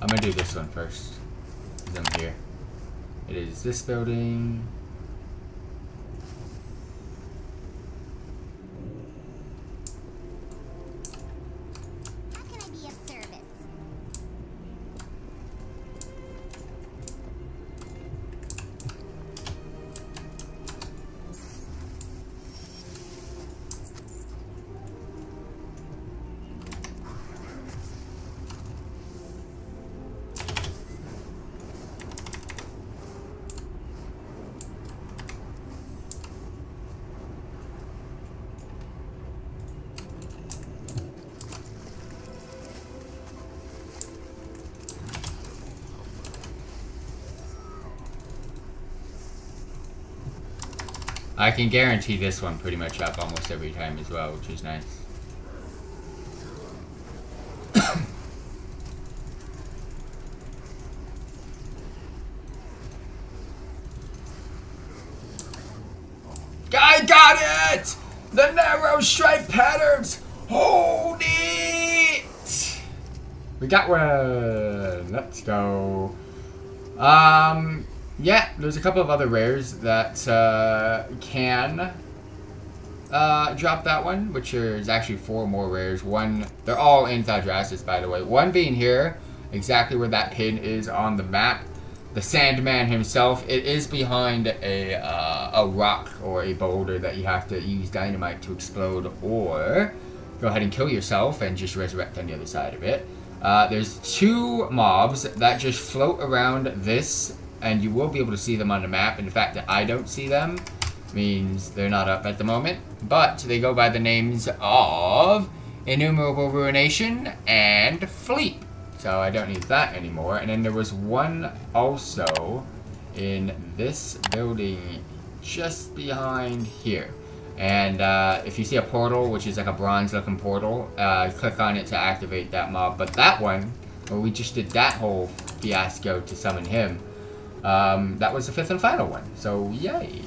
I'm gonna do this one first. I'm here. It is this building. I can guarantee this one pretty much up almost every time as well, which is nice. I got it! The narrow stripe patterns! Hold it! We got one! Let's go. Um, yeah, there's a couple of other rares that uh, can uh, drop that one, which is actually four more rares. One, they're all in Thaldraszus, by the way. One being here, exactly where that pin is on the map. The Sandman himself, it is behind a, uh, a rock or a boulder that you have to use dynamite to explode, or go ahead and kill yourself and just resurrect on the other side of it. Uh, there's two mobs that just float around this, and you will be able to see them on the map. And the fact that I don't see them means they're not up at the moment. But they go by the names of Innumerable Ruination and Fleep. So I don't need that anymore. And then there was one also in this building just behind here. And uh, if you see a portal, which is like a bronze looking portal, uh, click on it to activate that mob. But that one, where we just did that whole fiasco to summon him, um, that was the fifth and final one. So yay.